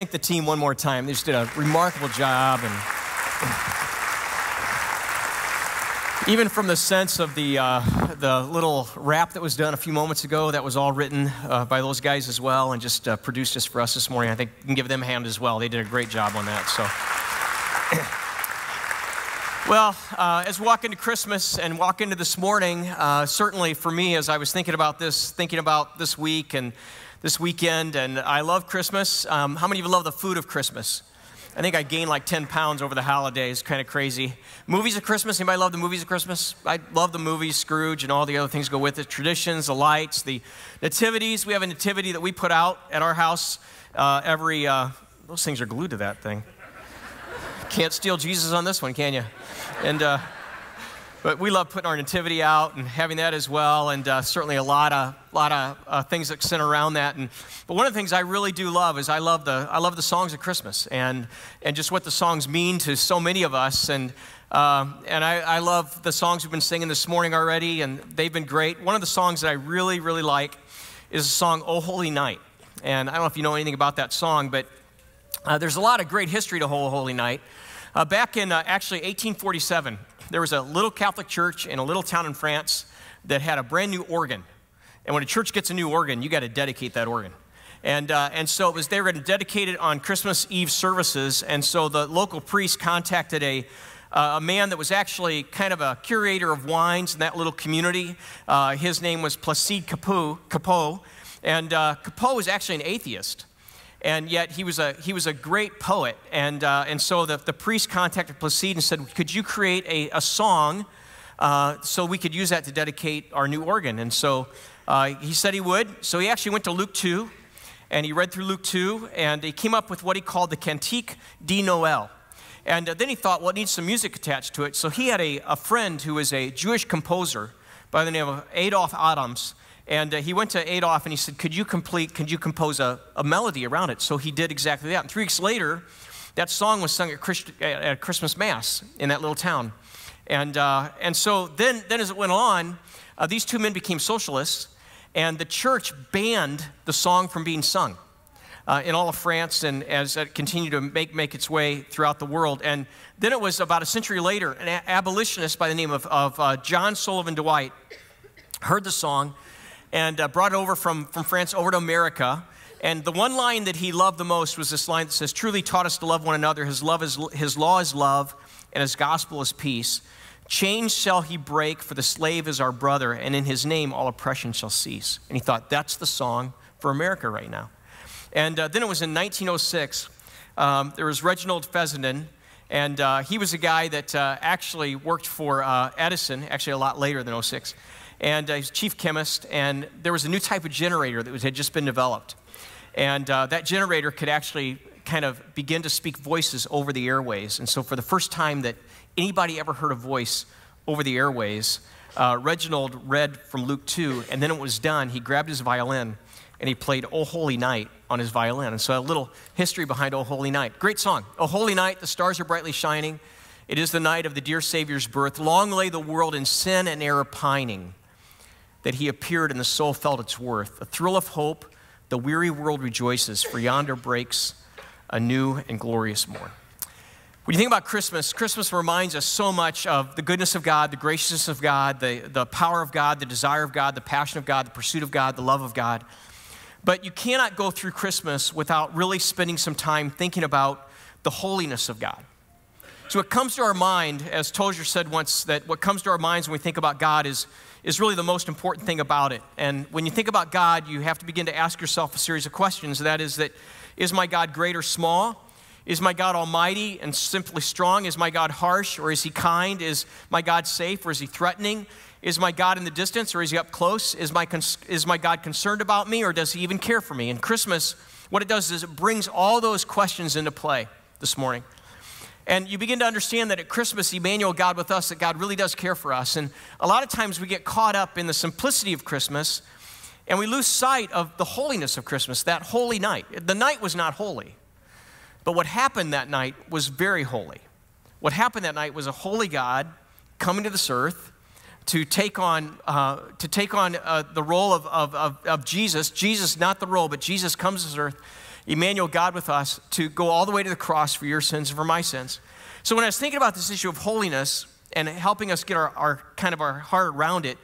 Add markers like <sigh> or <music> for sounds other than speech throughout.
thank the team one more time. They just did a remarkable job. And, even from the sense of the, uh, the little rap that was done a few moments ago, that was all written uh, by those guys as well and just uh, produced just for us this morning. I think you can give them a hand as well. They did a great job on that. So. <coughs> Well, uh, as we walk into Christmas and walk into this morning, uh, certainly for me, as I was thinking about this, thinking about this week and this weekend, and I love Christmas. Um, how many of you love the food of Christmas? I think I gained like 10 pounds over the holidays, kind of crazy. Movies of Christmas, anybody love the movies of Christmas? I love the movies, Scrooge, and all the other things go with it. Traditions, the lights, the nativities. We have a nativity that we put out at our house uh, every, uh, those things are glued to that thing. Can't steal Jesus on this one, can you? And, uh, but we love putting our nativity out and having that as well, and uh, certainly a lot of, lot of uh, things that center around that. And, but one of the things I really do love is I love the, I love the songs of Christmas and, and just what the songs mean to so many of us. And, uh, and I, I love the songs we've been singing this morning already, and they've been great. One of the songs that I really, really like is the song Oh Holy Night. And I don't know if you know anything about that song, but uh, there's a lot of great history to Oh Holy Night. Uh, back in uh, actually 1847, there was a little Catholic church in a little town in France that had a brand new organ. And when a church gets a new organ, you got to dedicate that organ. And, uh, and so it was, they were going to dedicate it on Christmas Eve services. And so the local priest contacted a, uh, a man that was actually kind of a curator of wines in that little community. Uh, his name was Placide. Cappeau. And uh, Cappeau was actually an atheist and yet he was a, he was a great poet. And, uh, and so the, the priest contacted Placide and said, Could you create a, a song uh, so we could use that to dedicate our new organ? And so uh, he said he would. So he actually went to Luke 2 and he read through Luke 2 and he came up with what he called the Cantique de Noël. And uh, then he thought, well, it needs some music attached to it. So he had a, a friend who was a Jewish composer by the name of Adolphe Adams and uh, he went to Adolphe and he said, Could you complete, could you compose a, a melody around it? So he did exactly that. And three weeks later, that song was sung at, Christ, at Christmas Mass in that little town. And, uh, and so then, then, as it went on, uh, these two men became socialists, and the church banned the song from being sung. Uh, in all of France and as it continued to make, make its way throughout the world. And then it was about a century later, an abolitionist by the name of, of uh, John Sullivan Dwight heard the song and uh, brought it over from, from France over to America. And the one line that he loved the most was this line that says, Truly taught us to love one another. His, love is, his law is love, and his gospel is peace. Chains shall he break, for the slave is our brother, and in his name all oppression shall cease. And he thought, that's the song for America right now. And uh, then it was in 1906, um, there was Reginald Fessenden, and uh, he was a guy that uh, actually worked for uh, Edison, actually a lot later than 06 and uh, he's chief chemist, and there was a new type of generator that was, had just been developed. And uh, that generator could actually kind of begin to speak voices over the airways. And so, for the first time that anybody ever heard a voice over the airways, uh, Reginald read from Luke 2, and then it was done. He grabbed his violin and he played Oh Holy Night on his violin. And so, a little history behind Oh Holy Night. Great song. Oh Holy Night, the stars are brightly shining. It is the night of the dear Savior's birth. Long lay the world in sin and error pining that he appeared and the soul felt its worth. A thrill of hope, the weary world rejoices, for yonder breaks a new and glorious morn. When you think about Christmas, Christmas reminds us so much of the goodness of God, the graciousness of God, the, the power of God, the desire of God, the passion of God, the pursuit of God, the love of God. But you cannot go through Christmas without really spending some time thinking about the holiness of God. So, what comes to our mind, as Tozer said once, that what comes to our minds when we think about God is is really the most important thing about it. And when you think about God, you have to begin to ask yourself a series of questions. That is that is my God great or small? Is my God almighty and simply strong? Is my God harsh or is he kind? Is my God safe or is he threatening? Is my God in the distance or is he up close? Is my, is my God concerned about me or does he even care for me? And Christmas, what it does is it brings all those questions into play this morning. And you begin to understand that at Christmas, Emmanuel, God with us, that God really does care for us. And a lot of times we get caught up in the simplicity of Christmas and we lose sight of the holiness of Christmas, that holy night. The night was not holy, but what happened that night was very holy. What happened that night was a holy God coming to this earth to take on, uh, to take on uh, the role of, of, of, of Jesus. Jesus, not the role, but Jesus comes to this earth Emmanuel, God with us, to go all the way to the cross for your sins and for my sins. So when I was thinking about this issue of holiness and helping us get our, our kind of our heart around it,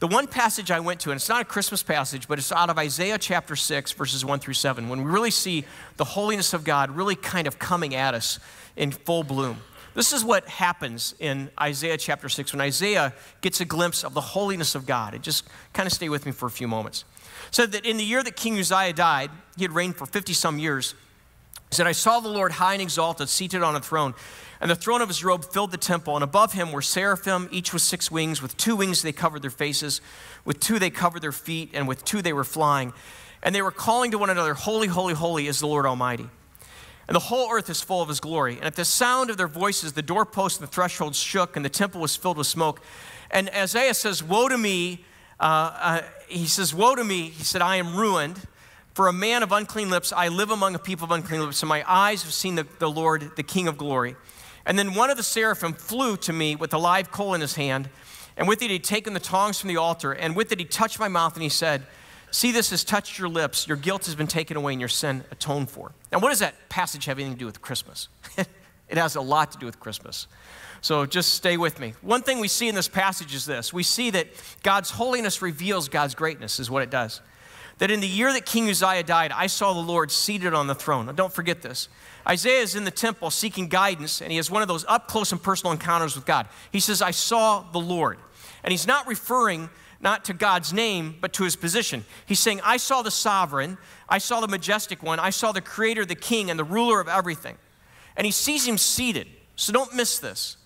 the one passage I went to, and it's not a Christmas passage, but it's out of Isaiah chapter 6, verses 1 through 7, when we really see the holiness of God really kind of coming at us in full bloom. This is what happens in Isaiah chapter 6 when Isaiah gets a glimpse of the holiness of God. It just kind of stay with me for a few moments. Said that in the year that King Uzziah died, he had reigned for 50 some years. He said, I saw the Lord high and exalted, seated on a throne, and the throne of his robe filled the temple, and above him were seraphim, each with six wings. With two wings they covered their faces, with two they covered their feet, and with two they were flying. And they were calling to one another, Holy, holy, holy is the Lord Almighty. And the whole earth is full of his glory. And at the sound of their voices, the doorposts and the thresholds shook, and the temple was filled with smoke. And Isaiah says, Woe to me. Uh, uh, he says, Woe to me. He said, I am ruined. For a man of unclean lips, I live among a people of unclean lips, and my eyes have seen the, the Lord, the King of glory. And then one of the seraphim flew to me with a live coal in his hand, and with it he'd taken the tongs from the altar, and with it he touched my mouth, and he said, See, this has touched your lips. Your guilt has been taken away and your sin atoned for. Now, what does that passage have anything to do with Christmas? <laughs> it has a lot to do with Christmas. So just stay with me. One thing we see in this passage is this we see that God's holiness reveals God's greatness, is what it does. That in the year that King Uzziah died, I saw the Lord seated on the throne. Now, don't forget this. Isaiah is in the temple seeking guidance, and he has one of those up close and personal encounters with God. He says, I saw the Lord. And he's not referring not to God's name, but to his position. He's saying, I saw the sovereign, I saw the majestic one, I saw the creator, the king, and the ruler of everything. And he sees him seated. So don't miss this.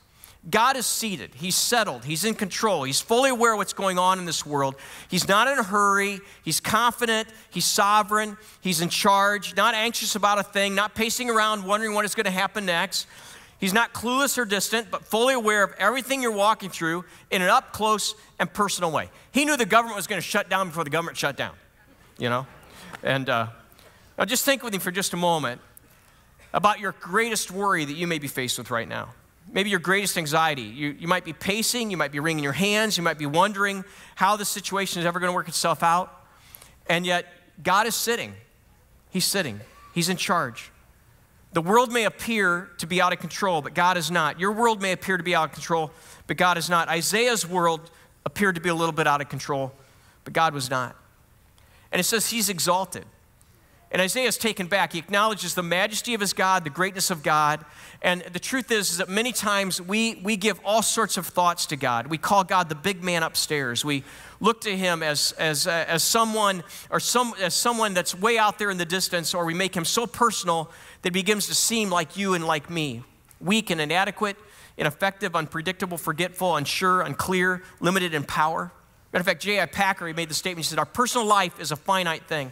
God is seated. He's settled. He's in control. He's fully aware of what's going on in this world. He's not in a hurry. He's confident. He's sovereign. He's in charge, not anxious about a thing, not pacing around wondering what is going to happen next. He's not clueless or distant, but fully aware of everything you're walking through in an up close and personal way. He knew the government was going to shut down before the government shut down, you know? And uh, now just think with me for just a moment about your greatest worry that you may be faced with right now. Maybe your greatest anxiety. You, you might be pacing, you might be wringing your hands, you might be wondering how the situation is ever going to work itself out. And yet, God is sitting. He's sitting, He's in charge. The world may appear to be out of control, but God is not. Your world may appear to be out of control, but God is not. Isaiah's world appeared to be a little bit out of control, but God was not. And it says he's exalted. And Isaiah is taken back. He acknowledges the majesty of his God, the greatness of God. And the truth is, is that many times we, we give all sorts of thoughts to God. We call God the big man upstairs. We look to him as, as, uh, as someone or some, as someone that's way out there in the distance, or we make him so personal that begins to seem like you and like me weak and inadequate, ineffective, unpredictable, forgetful, unsure, unclear, limited in power. Matter of fact, J.I. Packer, he made the statement, he said, Our personal life is a finite thing.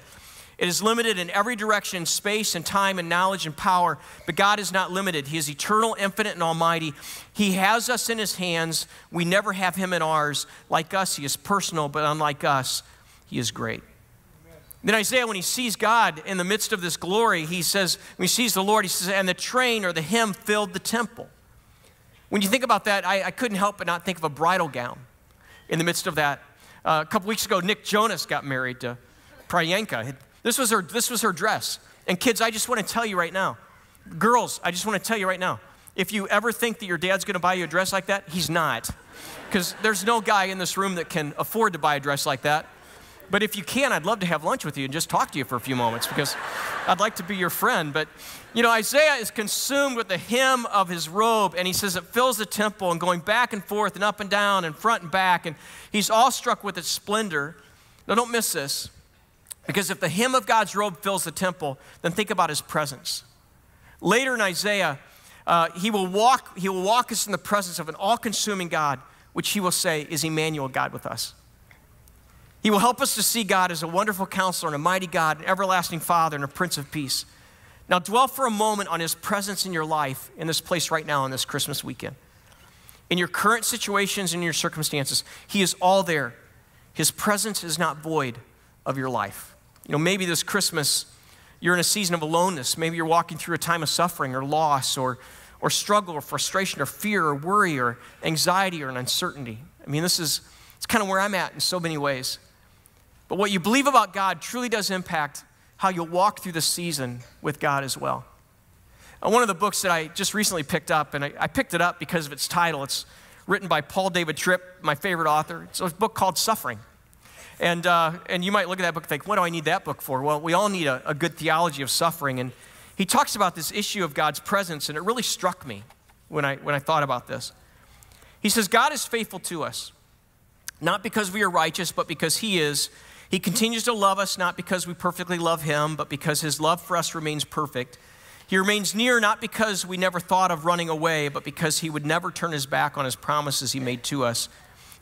It is limited in every direction, space and time and knowledge and power, but God is not limited. He is eternal, infinite, and almighty. He has us in His hands. We never have Him in ours. Like us, He is personal, but unlike us, He is great. Then Isaiah, when he sees God in the midst of this glory, he says, when he sees the Lord, he says, and the train or the hymn filled the temple. When you think about that, I, I couldn't help but not think of a bridal gown in the midst of that. Uh, a couple weeks ago, Nick Jonas got married to Priyanka. This was her, this was her dress. And kids, I just want to tell you right now, girls, I just want to tell you right now, if you ever think that your dad's going to buy you a dress like that, he's not. Because there's no guy in this room that can afford to buy a dress like that. But if you can, I'd love to have lunch with you and just talk to you for a few moments because I'd like to be your friend. But, you know, Isaiah is consumed with the hem of his robe, and he says it fills the temple and going back and forth and up and down and front and back, and he's awestruck with its splendor. Now, don't miss this. Because if the hem of God's robe fills the temple, then think about his presence. Later in Isaiah, uh, he, will walk, he will walk us in the presence of an all consuming God, which he will say is Emmanuel, God with us. He will help us to see God as a wonderful counselor and a mighty God, an everlasting Father, and a Prince of Peace. Now, dwell for a moment on his presence in your life in this place right now on this Christmas weekend. In your current situations and your circumstances, he is all there. His presence is not void of your life. You know, maybe this Christmas you're in a season of aloneness. Maybe you're walking through a time of suffering or loss or, or struggle or frustration or fear or worry or anxiety or an uncertainty. I mean, this is it's kind of where I'm at in so many ways. But what you believe about God truly does impact how you'll walk through the season with God as well. Uh, one of the books that I just recently picked up, and I, I, picked it up because of its title, it's written by Paul David Tripp, my favorite author. It's a book called Suffering. And, uh, and you might look at that book and think, what do I need that book for? Well, we all need a, a good theology of suffering. And he talks about this issue of God's presence, and it really struck me when I, when I thought about this. He says, God is faithful to us, not because we are righteous, but because He is. He continues to love us, not because we perfectly love Him, but because His love for us remains perfect. He remains near not because we never thought of running away, but because He would never turn His back on His promises He made to us.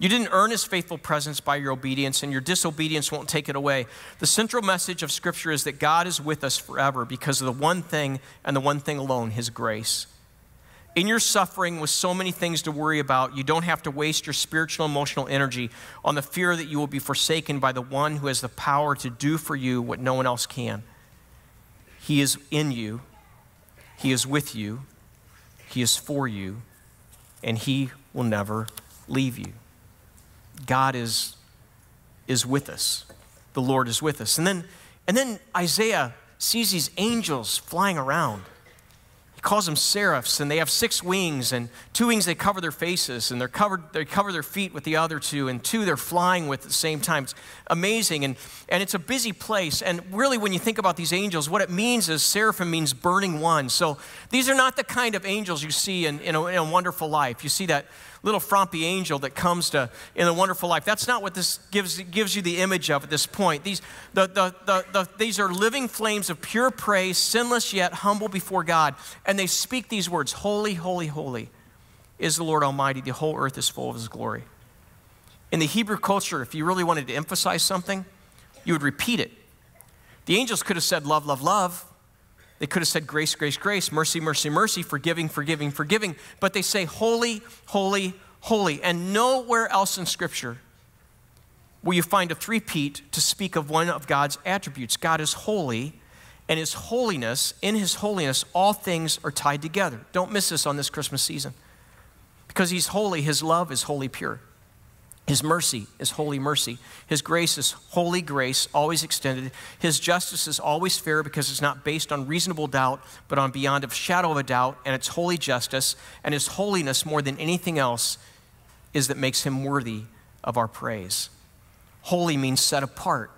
You didn't earn His faithful presence by your obedience, and your disobedience won't take it away. The central message of Scripture is that God is with us forever because of the one thing and the one thing alone His grace. In your suffering, with so many things to worry about, you don't have to waste your spiritual emotional energy on the fear that you will be forsaken by the one who has the power to do for you what no one else can. He is in you, He is with you, He is for you, and He will never leave you. God is, is with us. The Lord is with us. And then, and then Isaiah sees these angels flying around. He calls them seraphs, and they have six wings, and two wings they cover their faces, and they're covered, they cover their feet with the other two, and two they're flying with at the same time. It's amazing, and, and it's a busy place. And really, when you think about these angels, what it means is seraphim means burning one. So these are not the kind of angels you see in, in, a, in a wonderful life. You see that little frumpy angel that comes to in a wonderful life. That's not what this gives, gives you the image of at this point. These, the, the, the, the, these are living flames of pure praise, sinless yet humble before God. And they speak these words Holy, holy, holy is the Lord Almighty. The whole earth is full of his glory. In the Hebrew culture, if you really wanted to emphasize something, you would repeat it. The angels could have said, Love, love, love. They could have said grace, grace, grace, mercy, mercy, mercy, forgiving, forgiving, forgiving. But they say holy, holy, holy. And nowhere else in Scripture will you find a three-peat to speak of one of God's attributes. God is holy, and His holiness, in His holiness, all things are tied together. Don't miss this on this Christmas season. Because He's holy, His love is wholly pure. His mercy is holy mercy. His grace is holy grace, always extended. His justice is always fair because it's not based on reasonable doubt, but on beyond a shadow of a doubt, and it's holy justice. And his holiness, more than anything else, is that makes him worthy of our praise. Holy means set apart.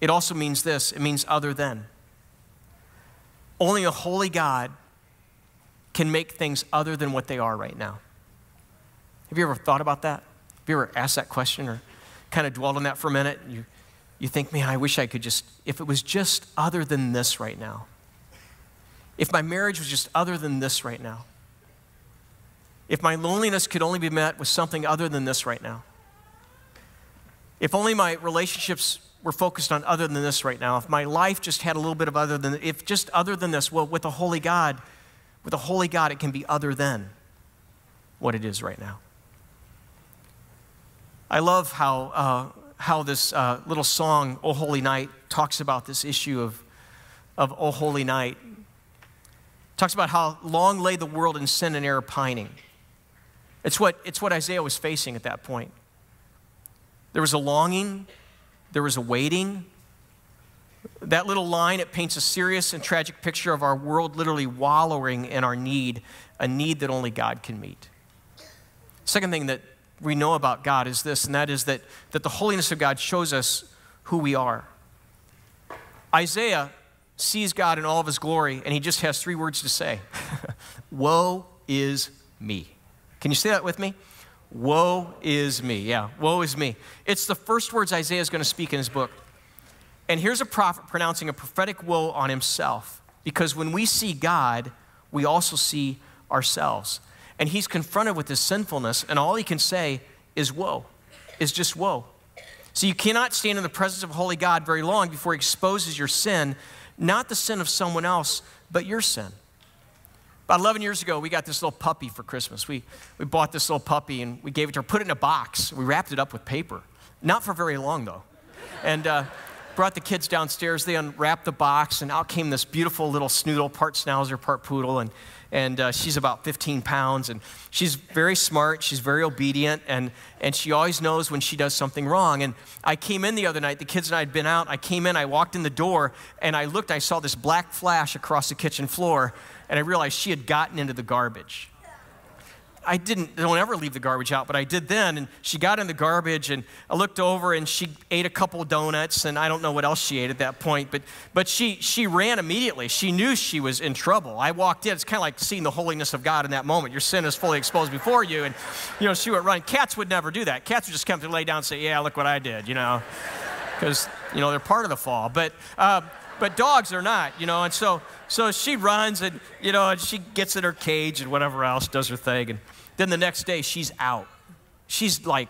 It also means this it means other than. Only a holy God can make things other than what they are right now. Have you ever thought about that? Have you ever asked that question or kind of dwelled on that for a minute? You, you think, man, I wish I could just, if it was just other than this right now. If my marriage was just other than this right now. If my loneliness could only be met with something other than this right now. If only my relationships were focused on other than this right now. If my life just had a little bit of other than, if just other than this, well, with a holy God, with a holy God, it can be other than what it is right now. I love how, uh, how this uh, little song, O Holy Night, talks about this issue of, of O Holy Night. It talks about how long lay the world in sin and error pining. It's what, it's what Isaiah was facing at that point. There was a longing, there was a waiting. That little line, it paints a serious and tragic picture of our world literally wallowing in our need, a need that only God can meet. Second thing that we know about God is this, and that is that, that the holiness of God shows us who we are. Isaiah sees God in all of his glory, and he just has three words to say <laughs> Woe is me. Can you say that with me? Woe is me. Yeah, woe is me. It's the first words Isaiah is going to speak in his book. And here's a prophet pronouncing a prophetic woe on himself. Because when we see God, we also see ourselves and he's confronted with his sinfulness, and all he can say is woe, is just woe. So you cannot stand in the presence of holy God very long before he exposes your sin, not the sin of someone else, but your sin. About 11 years ago, we got this little puppy for Christmas. We, we bought this little puppy and we gave it to her, put it in a box. We wrapped it up with paper. Not for very long, though. And, uh, brought the kids downstairs. They unwrapped the box, and out came this beautiful little snoodle, part schnauzer, part poodle. And, and uh, she's about 15 pounds. And she's very smart, she's very obedient, and, and she always knows when she does something wrong. And I came in the other night, the kids and I had been out. I came in, I walked in the door, and I looked, I saw this black flash across the kitchen floor, and I realized she had gotten into the garbage. I didn't, don't ever leave the garbage out, but I did then. And she got in the garbage, and I looked over, and she ate a couple donuts, and I don't know what else she ate at that point, but, but she, she ran immediately. She knew she was in trouble. I walked in. It's kind of like seeing the holiness of God in that moment. Your sin is fully exposed before you, and, you know, she went running. Cats would never do that. Cats would just come to lay down and say, yeah, look what I did, you know, because, you know, they're part of the fall. But, uh, but dogs are not, you know, and so, so she runs, and, you know, and she gets in her cage and whatever else, does her thing, and, then the next day, she's out. She's like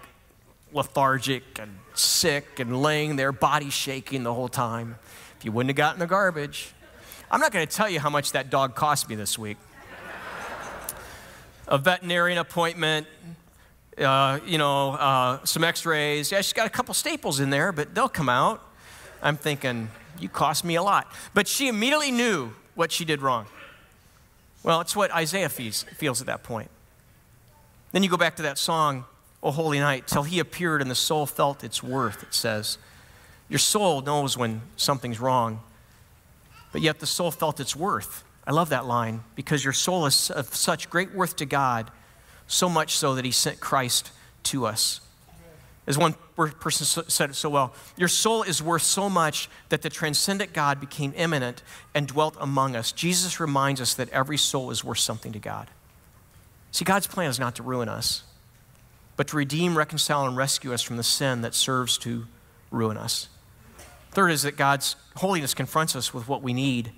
lethargic and sick and laying there, body shaking the whole time. If you wouldn't have gotten the garbage, I'm not going to tell you how much that dog cost me this week. A veterinarian appointment, uh, you know, uh, some x rays. Yeah, she's got a couple staples in there, but they'll come out. I'm thinking, you cost me a lot. But she immediately knew what she did wrong. Well, it's what Isaiah feels, feels at that point. Then you go back to that song, O Holy Night, till he appeared and the soul felt its worth, it says. Your soul knows when something's wrong, but yet the soul felt its worth. I love that line because your soul is of such great worth to God, so much so that he sent Christ to us. As one person said it so well, your soul is worth so much that the transcendent God became immanent and dwelt among us. Jesus reminds us that every soul is worth something to God. See, God's plan is not to ruin us, but to redeem, reconcile, and rescue us from the sin that serves to ruin us. Third is that God's holiness confronts us with what we need.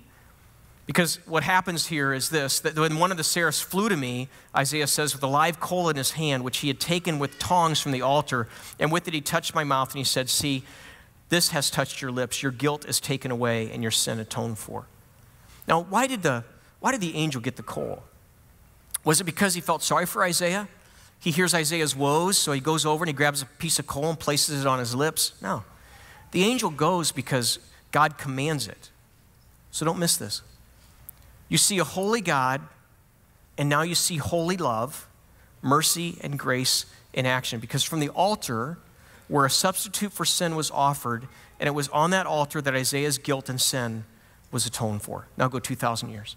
Because what happens here is this that when one of the seraphs flew to me, Isaiah says, with a live coal in his hand, which he had taken with tongs from the altar, and with it he touched my mouth, and he said, See, this has touched your lips. Your guilt is taken away, and your sin atoned for. Now, why did the, why did the angel get the coal? Was it because he felt sorry for Isaiah? He hears Isaiah's woes, so he goes over and he grabs a piece of coal and places it on his lips? No. The angel goes because God commands it. So don't miss this. You see a holy God, and now you see holy love, mercy, and grace in action. Because from the altar, where a substitute for sin was offered, and it was on that altar that Isaiah's guilt and sin was atoned for. Now go 2,000 years.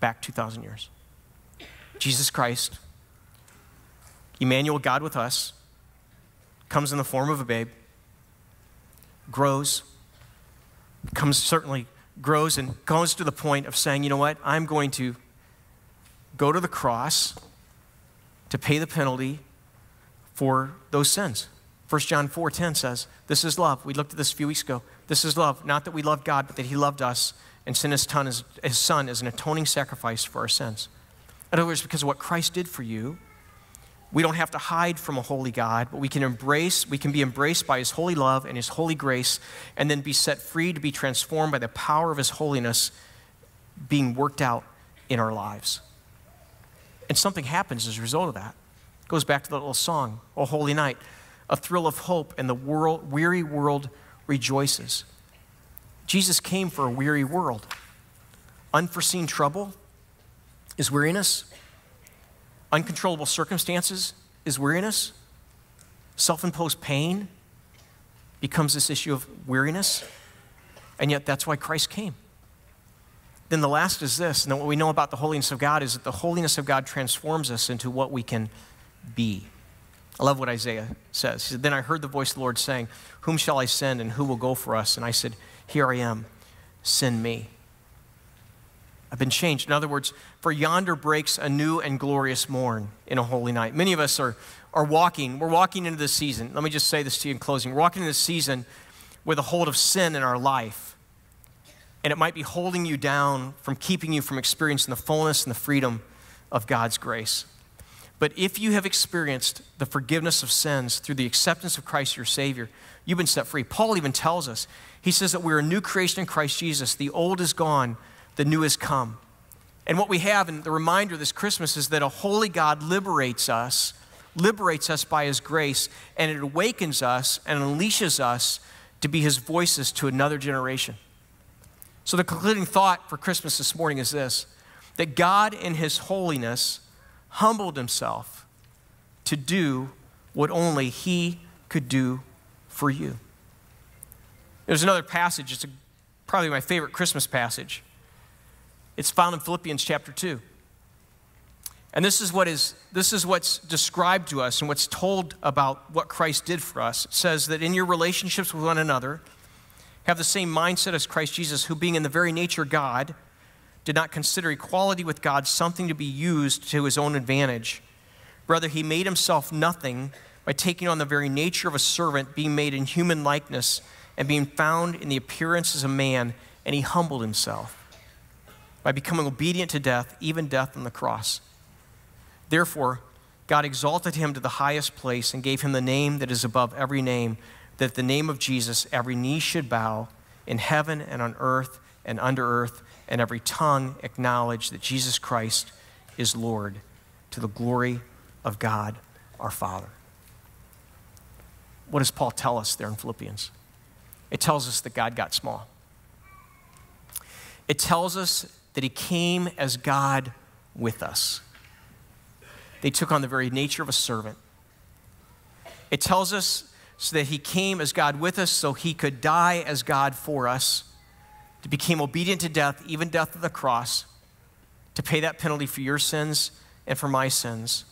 Back 2,000 years. Jesus Christ, Emmanuel, God with us, comes in the form of a babe, grows, comes certainly grows and goes to the point of saying, you know what, I'm going to go to the cross to pay the penalty for those sins. 1 John 4:10 says, "This is love." We looked at this a few weeks ago. This is love, not that we loved God, but that he loved us and sent his, ton, his son as an atoning sacrifice for our sins. In other words, because of what Christ did for you, we don't have to hide from a holy God, but we can embrace, we can be embraced by his holy love and his holy grace, and then be set free to be transformed by the power of his holiness being worked out in our lives. And something happens as a result of that. It goes back to the little song, O Holy Night. A thrill of hope, and the world, weary world rejoices. Jesus came for a weary world. Unforeseen trouble, is weariness. Uncontrollable circumstances is weariness. Self imposed pain becomes this issue of weariness. And yet, that's why Christ came. Then the last is this, and what we know about the holiness of God is that the holiness of God transforms us into what we can be. I love what Isaiah says. He said, Then I heard the voice of the Lord saying, Whom shall I send and who will go for us? And I said, Here I am, send me. I've been changed. In other words, for yonder breaks a new and glorious morn in a holy night. Many of us are, are walking, we're walking into this season. Let me just say this to you in closing. We're walking into this season with a hold of sin in our life. And it might be holding you down from keeping you from experiencing the fullness and the freedom of God's grace. But if you have experienced the forgiveness of sins through the acceptance of Christ your Savior, you've been set free. Paul even tells us, he says that we're a new creation in Christ Jesus. The old is gone, the new has come. And what we have, and the reminder this Christmas, is that a holy God liberates us, liberates us by his grace, and it awakens us and unleashes us to to be his voices to another generation. So, the concluding thought for Christmas this morning is this that God, in his holiness, humbled himself to do what only he could do for you. There's another passage, it's a, probably my favorite Christmas passage. It's found in Philippians chapter 2. And this is what is this is what's described to us and what's told about what Christ did for us. It says that in your relationships with one another, have the same mindset as Christ Jesus, who being in the very nature God, did not consider equality with God something to be used to his own advantage. Rather, he made himself nothing by taking on the very nature of a servant, being made in human likeness, and being found in the appearance as a man, and he humbled himself by becoming obedient to death, even death on the cross. Therefore, God exalted him to the highest place and gave him the name that is above every name, that the name of Jesus every knee should bow in heaven and on earth and under earth, and every tongue acknowledge that Jesus Christ is Lord to the glory of God our Father. What does Paul tell us there in Philippians? It tells us that God got small. It tells us that he came as God with us. They took on the very nature of a servant. It tells us so that he came as God with us, so he could die as God for us, to become obedient to death, even death of the cross, to pay that penalty for your sins and for my sins,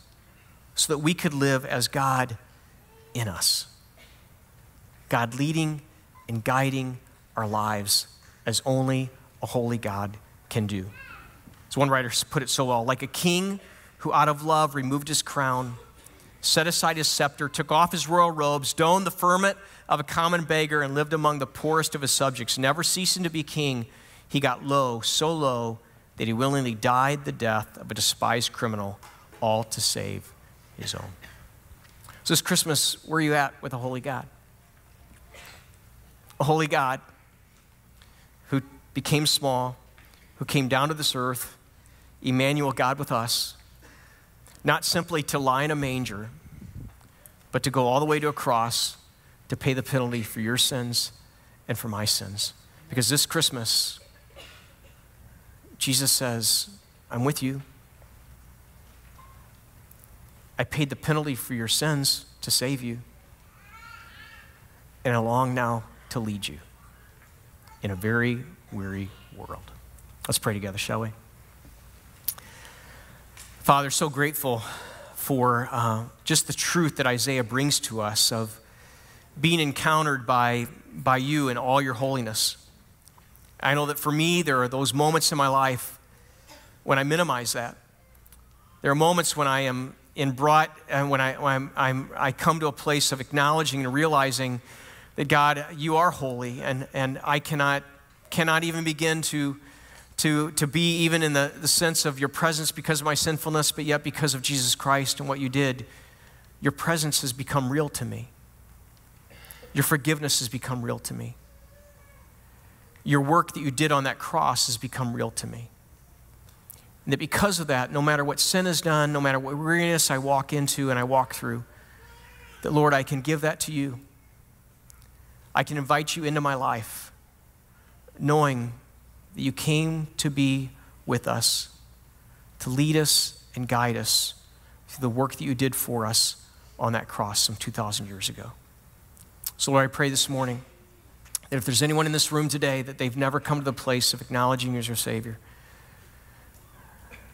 so that we could live as God in us. God leading and guiding our lives as only a holy God can do. As one writer put it so well, like a king who out of love removed his crown, set aside his scepter, took off his royal robes, donned the firmament of a common beggar, and lived among the poorest of his subjects. Never ceasing to be king, he got low, so low that he willingly died the death of a despised criminal, all to save his own. So, this Christmas, where are you at with a holy God? A holy God who became small, who came down to this earth, Emmanuel, God with us, not simply to lie in a manger, but to go all the way to a cross to pay the penalty for your sins and for my sins. Because this Christmas, Jesus says, I'm with you. I paid the penalty for your sins to save you. And I long now to lead you in a very weary world. Let's pray together, shall we? Father, so grateful for uh, just the truth that Isaiah brings to us of being encountered by, by you in all your holiness. I know that for me, there are those moments in my life when I minimize that. There are moments when I am in brought, and when, I, when I'm, I'm, I come to a place of acknowledging and realizing that God, you are holy, and, and I cannot, cannot even begin to to, to be even in the, the sense of your presence because of my sinfulness, but yet because of Jesus Christ and what you did, your presence has become real to me. Your forgiveness has become real to me. Your work that you did on that cross has become real to me. And that because of that, no matter what sin is done, no matter what weariness I walk into and I walk through, that Lord, I can give that to you. I can invite you into my life, knowing that you came to be with us, to lead us and guide us through the work that you did for us on that cross some 2,000 years ago. So, Lord, I pray this morning that if there's anyone in this room today that they've never come to the place of acknowledging you as your Savior,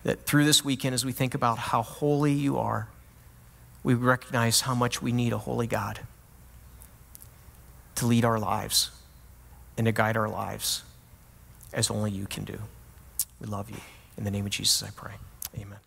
that through this weekend, as we think about how holy you are, we recognize how much we need a holy God to lead our lives and to guide our lives as only you can do. We love you. In the name of Jesus, I pray. Amen.